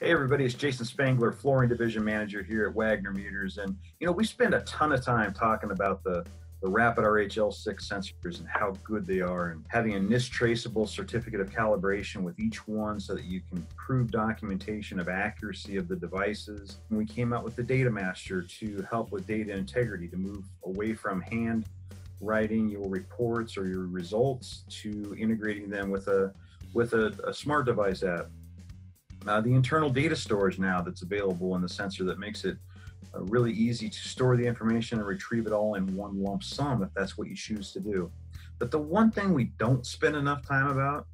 Hey everybody, it's Jason Spangler, Flooring Division Manager here at Wagner Meters. And you know, we spend a ton of time talking about the, the Rapid RHL6 sensors and how good they are and having a NIST traceable certificate of calibration with each one so that you can prove documentation of accuracy of the devices. And we came out with the Data Master to help with data integrity to move away from hand writing your reports or your results to integrating them with a with a, a smart device app uh, the internal data storage now that's available in the sensor that makes it uh, really easy to store the information and retrieve it all in one lump sum if that's what you choose to do. But the one thing we don't spend enough time about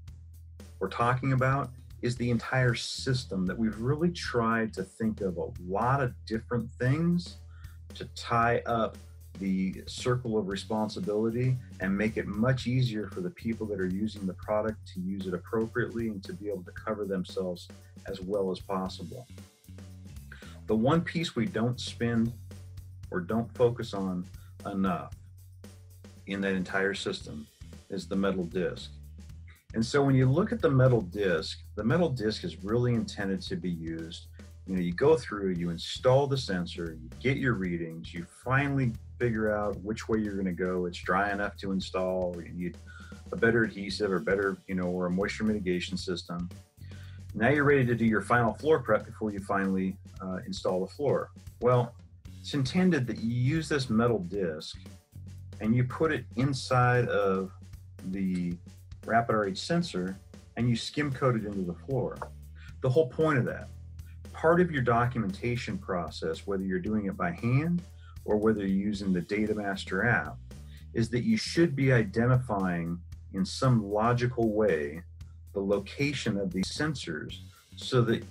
or talking about is the entire system that we've really tried to think of a lot of different things to tie up the circle of responsibility and make it much easier for the people that are using the product to use it appropriately and to be able to cover themselves as well as possible. The one piece we don't spend or don't focus on enough in that entire system is the metal disc. And so when you look at the metal disc, the metal disc is really intended to be used you know, you go through, you install the sensor, you get your readings, you finally figure out which way you're going to go. It's dry enough to install. You need a better adhesive or better, you know, or a moisture mitigation system. Now you're ready to do your final floor prep before you finally uh, install the floor. Well, it's intended that you use this metal disc and you put it inside of the Rapid RH sensor and you skim coat it into the floor. The whole point of that part of your documentation process, whether you're doing it by hand or whether you're using the Data Master app, is that you should be identifying in some logical way the location of these sensors so that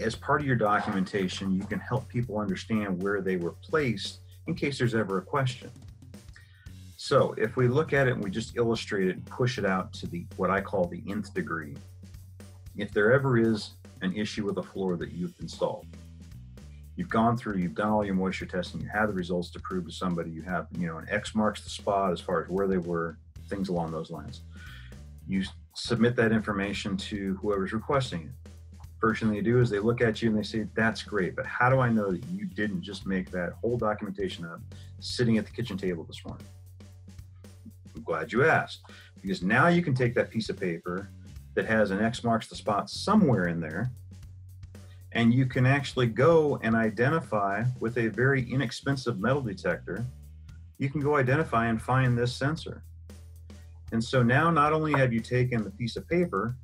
as part of your documentation, you can help people understand where they were placed in case there's ever a question. So if we look at it and we just illustrate it and push it out to the what I call the nth degree, if there ever is an issue with a floor that you've installed. You've gone through, you've done all your moisture testing, you have the results to prove to somebody, you have, you know, an X marks the spot as far as where they were, things along those lines. You submit that information to whoever's requesting it. First thing they do is they look at you and they say, that's great, but how do I know that you didn't just make that whole documentation up sitting at the kitchen table this morning? I'm glad you asked because now you can take that piece of paper that has an X marks the spot somewhere in there. And you can actually go and identify with a very inexpensive metal detector, you can go identify and find this sensor. And so now not only have you taken the piece of paper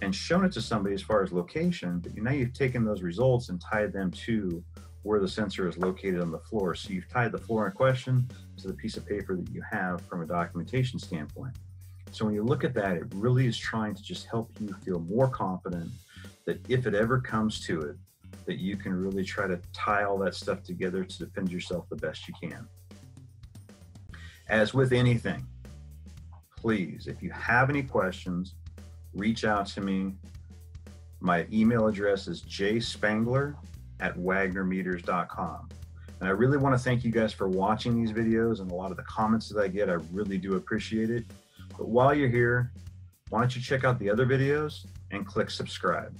and shown it to somebody as far as location, but now you've taken those results and tied them to where the sensor is located on the floor. So you've tied the floor in question to the piece of paper that you have from a documentation standpoint. So when you look at that, it really is trying to just help you feel more confident that if it ever comes to it, that you can really try to tie all that stuff together to defend yourself the best you can. As with anything, please, if you have any questions, reach out to me. My email address is jspangler at wagnermeters.com. And I really want to thank you guys for watching these videos and a lot of the comments that I get. I really do appreciate it. But while you're here, why don't you check out the other videos and click subscribe.